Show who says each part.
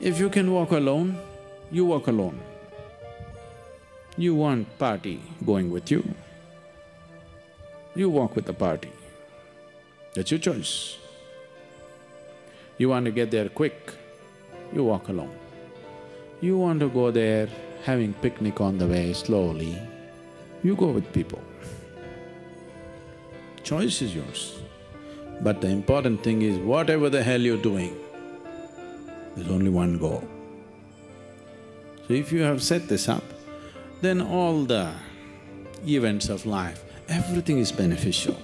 Speaker 1: If you can walk alone, you walk alone. You want party going with you, you walk with the party. That's your choice. You want to get there quick, you walk alone. You want to go there having picnic on the way slowly, you go with people. Choice is yours. But the important thing is whatever the hell you're doing, there's only one goal. So if you have set this up, then all the events of life, everything is beneficial.